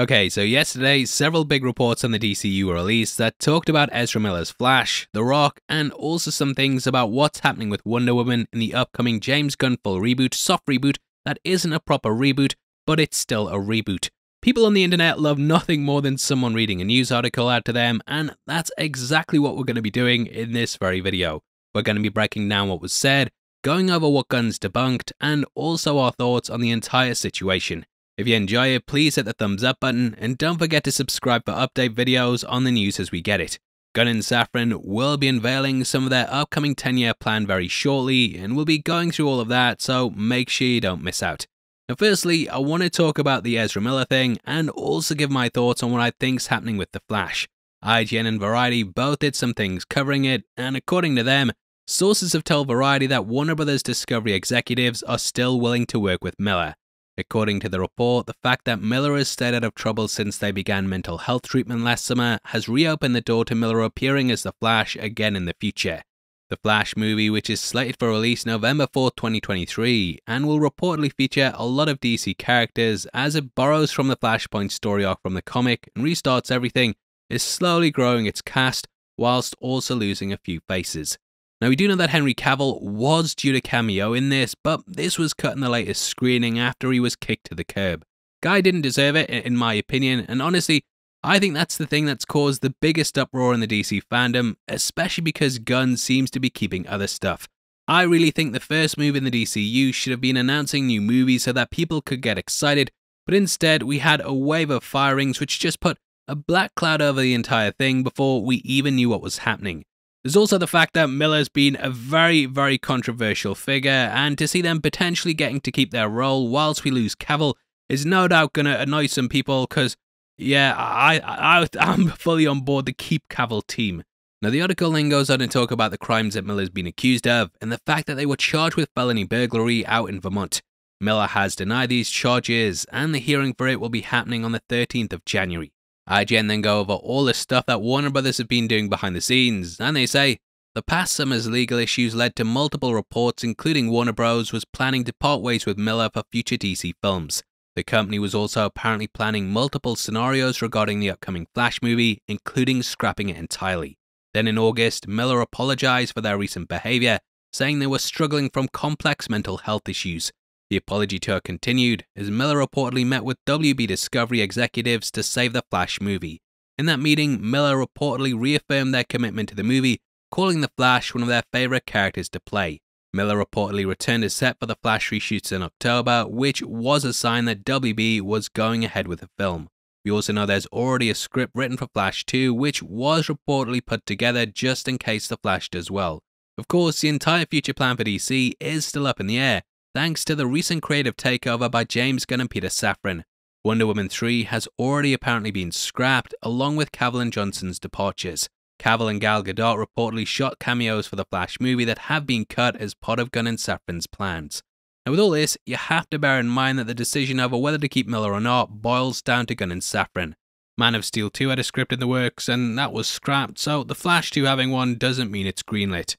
Okay, so yesterday, several big reports on the DCU were released that talked about Ezra Miller's Flash, The Rock, and also some things about what's happening with Wonder Woman in the upcoming James Gunn full reboot, soft reboot, that isn't a proper reboot, but it's still a reboot. People on the internet love nothing more than someone reading a news article out to them, and that's exactly what we're going to be doing in this very video. We're going to be breaking down what was said, going over what Gunn's debunked, and also our thoughts on the entire situation. If you enjoy it, please hit the thumbs up button and don't forget to subscribe for update videos on the news as we get it. Gunn and Safran will be unveiling some of their upcoming 10 year plan very shortly, and we'll be going through all of that, so make sure you don't miss out. Now, firstly, I want to talk about the Ezra Miller thing and also give my thoughts on what I think's happening with The Flash. IGN and Variety both did some things covering it, and according to them, sources have told Variety that Warner Brothers Discovery executives are still willing to work with Miller. According to the report, the fact that Miller has stayed out of trouble since they began mental health treatment last summer has reopened the door to Miller appearing as the Flash again in the future. The Flash movie, which is slated for release November 4, 2023, and will reportedly feature a lot of DC characters as it borrows from the Flashpoint story arc from the comic and restarts everything, is slowly growing its cast whilst also losing a few faces. Now, we do know that Henry Cavill was due to cameo in this, but this was cut in the latest screening after he was kicked to the curb. Guy didn't deserve it, in my opinion, and honestly, I think that's the thing that's caused the biggest uproar in the DC fandom, especially because Gunn seems to be keeping other stuff. I really think the first move in the DCU should have been announcing new movies so that people could get excited, but instead we had a wave of firings which just put a black cloud over the entire thing before we even knew what was happening. There's also the fact that Miller's been a very, very controversial figure, and to see them potentially getting to keep their role whilst we lose Cavill is no doubt going to annoy some people because, yeah, I, I, I'm fully on board the keep Cavill team. Now, the article then goes on to talk about the crimes that Miller's been accused of and the fact that they were charged with felony burglary out in Vermont. Miller has denied these charges, and the hearing for it will be happening on the 13th of January. IGN then go over all the stuff that Warner Brothers have been doing behind the scenes, and they say, the past summer's legal issues led to multiple reports, including Warner Bros. was planning to part ways with Miller for future DC films. The company was also apparently planning multiple scenarios regarding the upcoming Flash movie, including scrapping it entirely. Then in August, Miller apologized for their recent behavior, saying they were struggling from complex mental health issues. The apology tour continued as Miller reportedly met with WB Discovery executives to save the Flash movie. In that meeting, Miller reportedly reaffirmed their commitment to the movie, calling the Flash one of their favourite characters to play. Miller reportedly returned to set for the Flash reshoots in October, which was a sign that WB was going ahead with the film. We also know there's already a script written for Flash 2, which was reportedly put together just in case the Flash does well. Of course, the entire future plan for DC is still up in the air, thanks to the recent creative takeover by James Gunn and Peter Safran. Wonder Woman 3 has already apparently been scrapped, along with Cavill and Johnson's departures. Cavill and Gal Gadot reportedly shot cameos for the Flash movie that have been cut as part of Gunn and Safran's plans. Now, with all this, you have to bear in mind that the decision over whether to keep Miller or not boils down to Gunn and Safran. Man of Steel 2 had a script in the works, and that was scrapped, so The Flash 2 having one doesn't mean it's greenlit.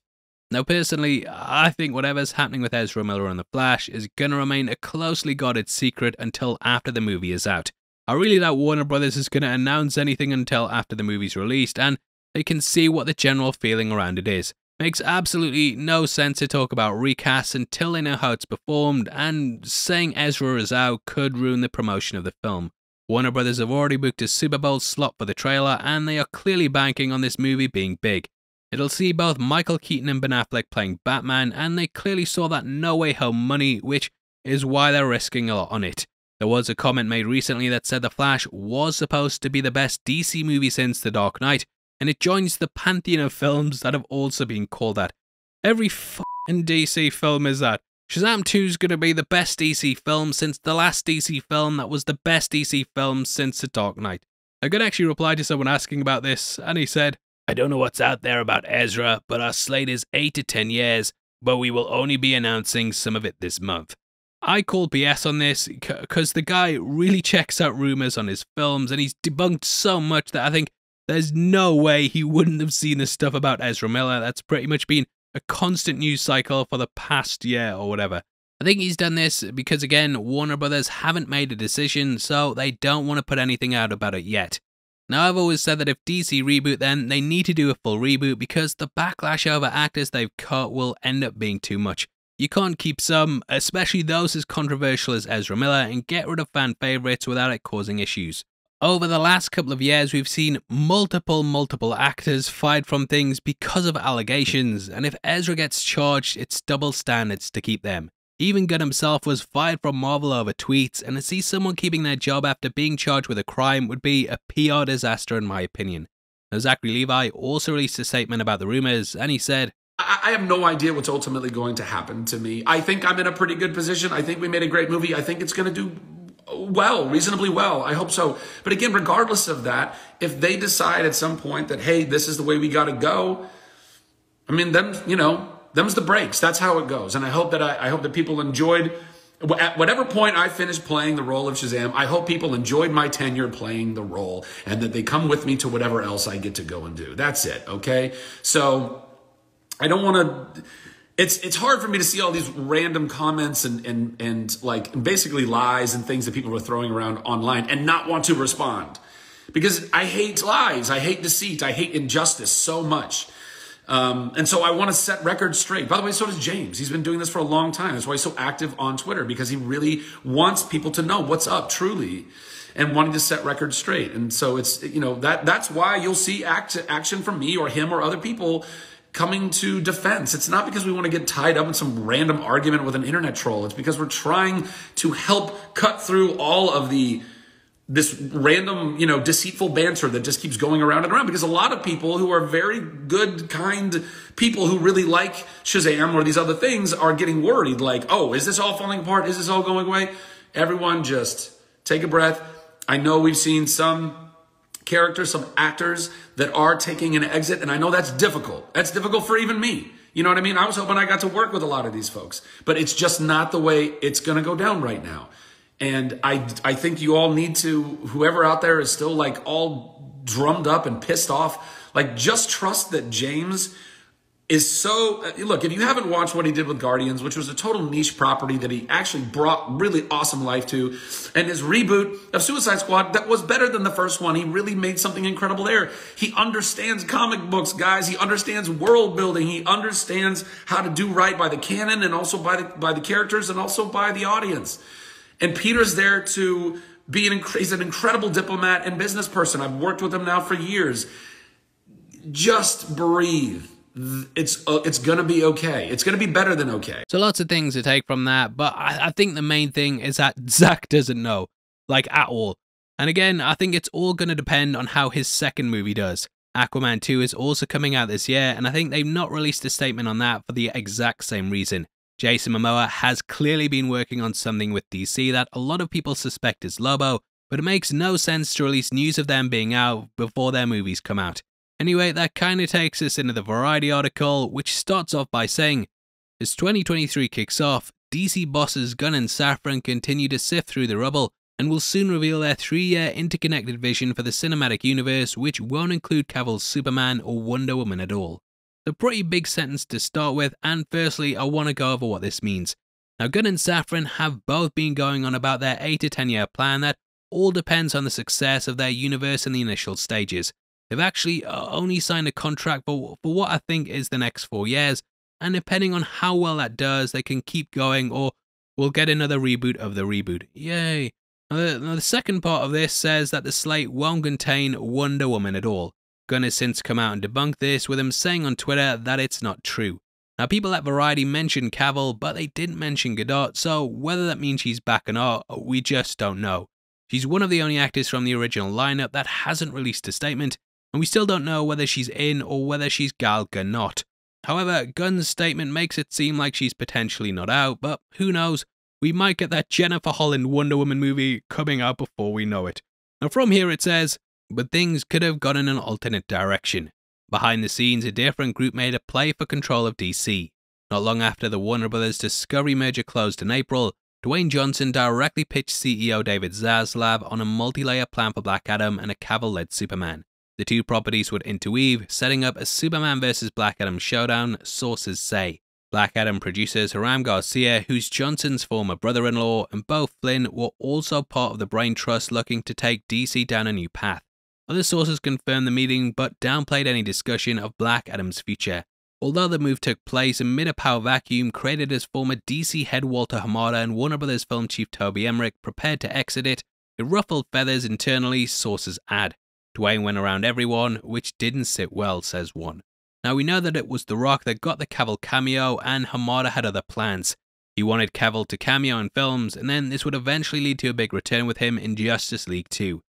Now, personally, I think whatever's happening with Ezra Miller and The Flash is going to remain a closely guarded secret until after the movie is out. I really doubt Warner Brothers is going to announce anything until after the movie's released and they can see what the general feeling around it is. Makes absolutely no sense to talk about recasts until they know how it's performed, and saying Ezra is out could ruin the promotion of the film. Warner Brothers have already booked a Super Bowl slot for the trailer, and they are clearly banking on this movie being big. It'll see both Michael Keaton and Ben Affleck playing Batman, and they clearly saw that No Way Home money, which is why they're risking a lot on it. There was a comment made recently that said The Flash was supposed to be the best DC movie since The Dark Knight, and it joins the pantheon of films that have also been called that. Every fucking DC film is that. Shazam 2 is going to be the best DC film since the last DC film that was the best DC film since The Dark Knight. I could actually reply to someone asking about this, and he said, I don't know what's out there about Ezra, but our slate is 8 to 10 years, but we will only be announcing some of it this month. I call BS on this because the guy really checks out rumors on his films and he's debunked so much that I think there's no way he wouldn't have seen the stuff about Ezra Miller. That's pretty much been a constant news cycle for the past year or whatever. I think he's done this because, again, Warner Brothers haven't made a decision, so they don't want to put anything out about it yet. Now, I've always said that if DC reboot, then they need to do a full reboot because the backlash over actors they've cut will end up being too much. You can't keep some, especially those as controversial as Ezra Miller, and get rid of fan favourites without it causing issues. Over the last couple of years, we've seen multiple, multiple actors fired from things because of allegations, and if Ezra gets charged, it's double standards to keep them. Even Gunn himself was fired from Marvel over tweets, and to see someone keeping their job after being charged with a crime would be a PR disaster in my opinion. Zachary Levi also released a statement about the rumours, and he said, I have no idea what's ultimately going to happen to me. I think I'm in a pretty good position. I think we made a great movie. I think it's going to do well, reasonably well. I hope so. But again, regardless of that, if they decide at some point that, hey, this is the way we got to go, I mean, then, you know, them's the breaks. That's how it goes. And I hope that I, I hope that people enjoyed at whatever point I finished playing the role of Shazam, I hope people enjoyed my tenure playing the role and that they come with me to whatever else I get to go and do. That's it. Okay. So I don't want to, it's, it's hard for me to see all these random comments and, and, and like basically lies and things that people are throwing around online and not want to respond because I hate lies. I hate deceit. I hate injustice so much. Um, and so I want to set records straight. By the way, so does James. He's been doing this for a long time. That's why he's so active on Twitter because he really wants people to know what's up truly and wanting to set records straight. And so it's, you know, that, that's why you'll see act, action from me or him or other people coming to defense. It's not because we want to get tied up in some random argument with an internet troll. It's because we're trying to help cut through all of the this random, you know, deceitful banter that just keeps going around and around because a lot of people who are very good, kind people who really like Shazam or these other things are getting worried like, oh, is this all falling apart? Is this all going away? Everyone just take a breath. I know we've seen some characters, some actors that are taking an exit, and I know that's difficult. That's difficult for even me. You know what I mean? I was hoping I got to work with a lot of these folks, but it's just not the way it's going to go down right now. And I, I think you all need to, whoever out there is still like all drummed up and pissed off, like just trust that James is so uh, look if you haven't watched what he did with guardians which was a total niche property that he actually brought really awesome life to and his reboot of suicide squad that was better than the first one. He really made something incredible there. He understands comic books guys. He understands world building. He understands how to do right by the canon and also by the by the characters and also by the audience and Peter's there to be an, he's an incredible diplomat and business person. I've worked with him now for years. Just breathe. It's uh, it's gonna be okay. It's gonna be better than okay. So lots of things to take from that, but I, I think the main thing is that Zach doesn't know, like at all. And again, I think it's all gonna depend on how his second movie does. Aquaman 2 is also coming out this year, and I think they've not released a statement on that for the exact same reason. Jason Momoa has clearly been working on something with DC that a lot of people suspect is Lobo, but it makes no sense to release news of them being out before their movies come out. Anyway, that kinda takes us into the Variety article, which starts off by saying, As 2023 kicks off, DC bosses Gunn and Safran continue to sift through the rubble and will soon reveal their three year interconnected vision for the cinematic universe, which won't include Cavill's Superman or Wonder Woman at all. A pretty big sentence to start with, and firstly, I want to go over what this means. Now, Gunn and Safran have both been going on about their 8 to 10 year plan that all depends on the success of their universe in the initial stages. They've actually uh, only signed a contract for, for what I think is the next four years, and depending on how well that does, they can keep going or we'll get another reboot of the reboot. Yay! Now the, now the second part of this says that the slate won't contain Wonder Woman at all. Gunn has since come out and debunked this, with him saying on Twitter that it's not true. Now, people at Variety mentioned Cavill, but they didn't mention Gadot, so whether that means she's back or not, we just don't know. She's one of the only actors from the original lineup that hasn't released a statement, and we still don't know whether she's in or whether she's Gal Gadot. However, Gunn's statement makes it seem like she's potentially not out, but who knows? We might get that Jennifer Holland Wonder Woman movie coming out before we know it. Now, from here it says, but things could have gone in an alternate direction. Behind the scenes, a different group made a play for control of DC. Not long after the Warner Brothers Discovery merger closed in April, Dwayne Johnson directly pitched CEO David Zaslav on a multi-layer plan for Black Adam and a Cavill-led Superman. The two properties would interweave, setting up a Superman vs. Black Adam showdown, sources say. Black Adam producers Hiram Garcia, who's Johnson's former brother in law, and Beau Flynn were also part of the Brain Trust looking to take DC down a new path. Other sources confirmed the meeting but downplayed any discussion of Black Adam's future. Although the move took place amid a power vacuum created as former DC head Walter Hamada and Warner Brothers film chief Toby Emmerich prepared to exit it, it ruffled feathers internally, sources add. Dwayne went around everyone, which didn't sit well, says one. Now we know that it was The Rock that got the Cavill cameo, and Hamada had other plans. He wanted Cavill to cameo in films, and then this would eventually lead to a big return with him in Justice League 2.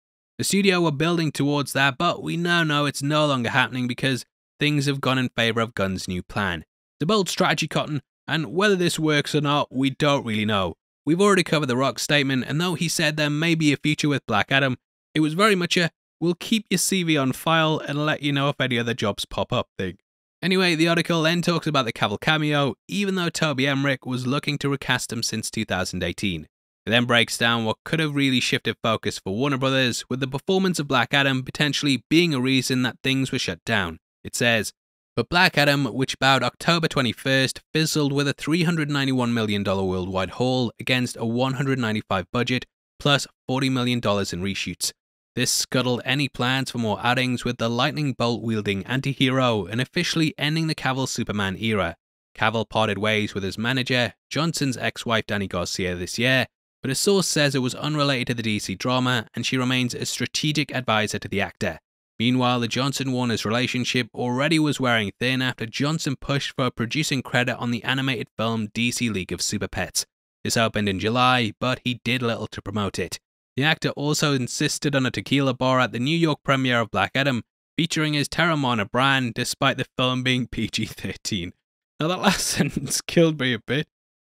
The studio were building towards that, but we now know it's no longer happening because things have gone in favour of Gunn's new plan. The bold strategy, Cotton, and whether this works or not, we don't really know. We've already covered The Rock's statement, and though he said there may be a future with Black Adam, it was very much a we'll keep your CV on file and let you know if any other jobs pop up thing. Anyway, the article then talks about the Cavill cameo, even though Toby Emmerich was looking to recast him since 2018. It then breaks down what could have really shifted focus for Warner Brothers, with the performance of Black Adam potentially being a reason that things were shut down. It says, but Black Adam, which bowed October 21st, fizzled with a $391 million worldwide haul against a 195 budget, plus $40 million in reshoots. This scuttled any plans for more outings with the lightning bolt wielding anti hero and officially ending the Cavill Superman era. Cavill parted ways with his manager, Johnson's ex wife Dany Garcia, this year, but a source says it was unrelated to the DC drama and she remains a strategic advisor to the actor. Meanwhile, the Johnson Warner's relationship already was wearing thin after Johnson pushed for a producing credit on the animated film DC League of Super Pets. This opened in July, but he did little to promote it. The actor also insisted on a tequila bar at the New York premiere of Black Adam, featuring his Teremana brand despite the film being PG 13. Now, that last sentence killed me a bit.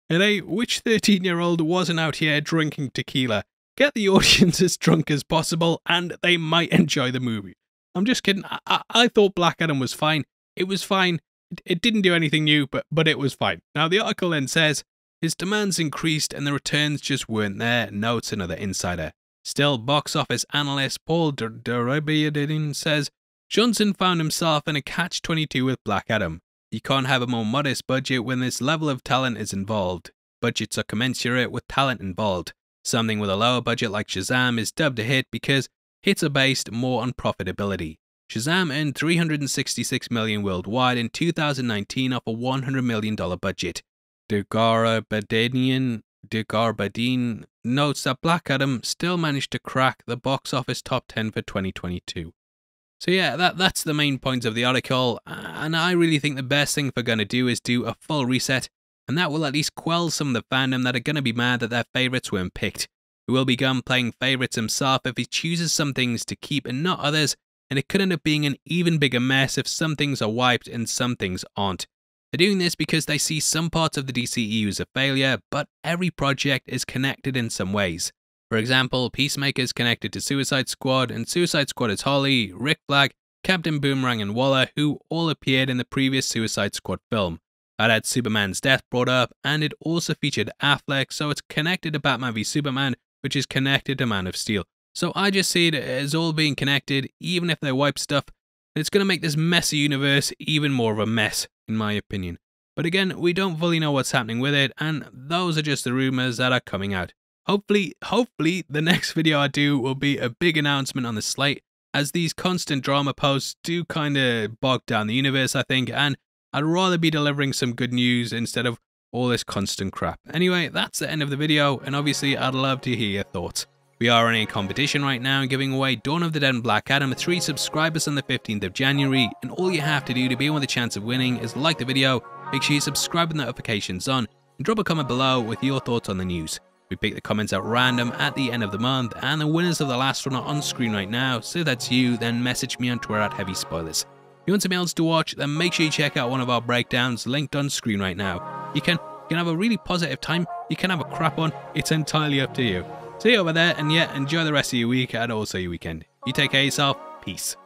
And hey, which 13 year old wasn't out here drinking tequila? Get the audience as drunk as possible and they might enjoy the movie. I'm just kidding. I, I, I thought Black Adam was fine. It was fine. It, it didn't do anything new, but, but it was fine. Now, the article then says his demands increased and the returns just weren't there, notes another insider. Still, box office analyst Paul Darabiadin says Johnson found himself in a catch 22 with Black Adam. You can't have a more modest budget when this level of talent is involved. Budgets are commensurate with talent involved. Something with a lower budget like Shazam is dubbed a hit because hits are based more on profitability. Shazam earned 366 million worldwide in 2019 off a 100 million dollar budget. Degarabadinian Degarbadine notes that Black Adam still managed to crack the box office top 10 for 2022. So yeah, that that's the main point of the article, and I really think the best thing for Gunn to do is do a full reset, and that will at least quell some of the fandom that are gonna be mad that their favourites weren't picked. He will be gone playing favourites himself if he chooses some things to keep and not others, and it could end up being an even bigger mess if some things are wiped and some things aren't. They're doing this because they see some parts of the DCEU as a failure, but every project is connected in some ways. For example, Peacemaker is connected to Suicide Squad, and Suicide Squad is Harley, Rick Flag, Captain Boomerang, and Waller, who all appeared in the previous Suicide Squad film. That had Superman's death brought up, and it also featured Affleck, so it's connected to Batman v Superman, which is connected to Man of Steel. So I just see it as all being connected, even if they wipe stuff. It's going to make this messy universe even more of a mess, in my opinion. But again, we don't fully know what's happening with it, and those are just the rumours that are coming out. Hopefully, hopefully, the next video I do will be a big announcement on the slate, as these constant drama posts do kind of bog down the universe, I think, and I'd rather be delivering some good news instead of all this constant crap. Anyway, that's the end of the video, and obviously I'd love to hear your thoughts. We are in a competition right now giving away Dawn of the Dead and Black Adam 3 subscribers on the 15th of January, and all you have to do to be with a chance of winning is like the video, make sure you subscribe with notifications on, and drop a comment below with your thoughts on the news. We pick the comments at random at the end of the month, and the winners of the last one are on screen right now, so that's you, then message me on Twitter at Heavy Spoilers. If you want something else to watch, then make sure you check out one of our breakdowns linked on screen right now. You can, you can have a really positive time, you can have a crap one, it's entirely up to you. See you over there, and yeah, enjoy the rest of your week and also your weekend. You take care of yourself, peace.